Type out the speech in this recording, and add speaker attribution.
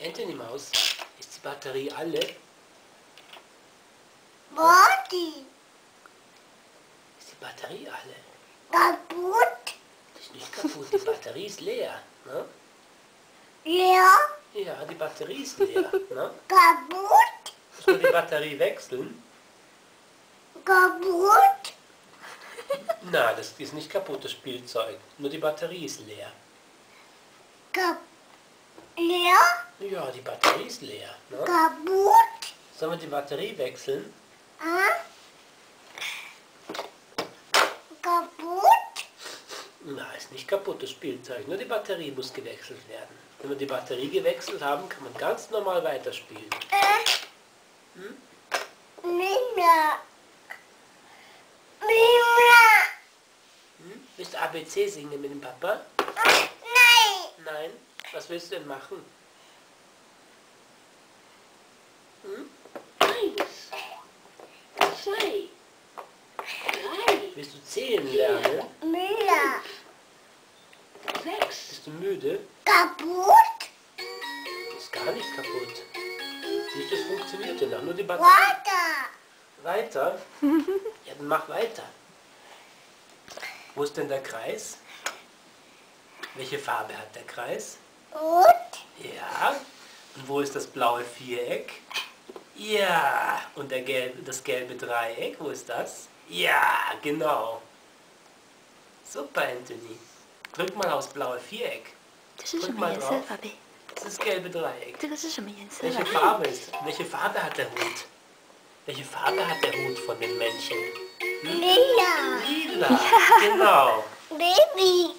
Speaker 1: Anthony Maus, ist die Batterie alle?
Speaker 2: Body.
Speaker 1: Ist die Batterie alle?
Speaker 2: Kaputt.
Speaker 1: Ist nicht kaputt, die Batterie ist leer. Ne?
Speaker 2: Ja.
Speaker 1: Ja, die Batterie ist leer. Ne?
Speaker 2: Kaputt.
Speaker 1: Muss man die Batterie wechseln?
Speaker 2: Kaputt.
Speaker 1: Na, das ist nicht kaputtes Spielzeug. Nur die Batterie ist leer.
Speaker 2: Kap ja.
Speaker 1: Ja, die Batterie ist leer. Ne?
Speaker 2: Kaputt.
Speaker 1: Sollen wir die Batterie wechseln?
Speaker 2: Ah. Kaputt.
Speaker 1: Na, ist nicht kaputtes Spielzeug. Nur die Batterie muss gewechselt werden. Wenn wir die Batterie gewechselt haben, kann man ganz normal weiterspielen.
Speaker 2: Äh.
Speaker 1: Hm?
Speaker 2: Mila. Mila.
Speaker 1: Hm? Willst du ABC singen mit dem Papa?
Speaker 2: Nein.
Speaker 1: Nein? Was willst du denn machen? Hm?
Speaker 3: Eins, zwei, drei,
Speaker 1: Willst du zählen lernen?
Speaker 2: Mila.
Speaker 3: sechs,
Speaker 1: Bist du müde?
Speaker 2: Kaputt.
Speaker 1: Ist gar nicht kaputt. Siehst du, es funktioniert ja noch. Nur die Batterie.
Speaker 2: Weiter.
Speaker 1: Weiter? Ja, dann mach weiter. Wo ist denn der Kreis? Welche Farbe hat der Kreis?
Speaker 2: Und.
Speaker 1: Ja. Und wo ist das blaue Viereck? Ja, und der gelbe, das gelbe Dreieck, wo ist das? Ja, genau. Super, Anthony. Drück mal aufs blaue Viereck.
Speaker 4: Das ist
Speaker 1: Drück mal drauf. Das ist gelbe Dreieck.
Speaker 4: Das ist schon mal
Speaker 1: Welche Farbe ist? Welche Farbe hat der Hut? Welche Farbe hat der Hut von den Männchen?
Speaker 2: Lila.
Speaker 1: Lila. Ja. Genau.
Speaker 2: Baby.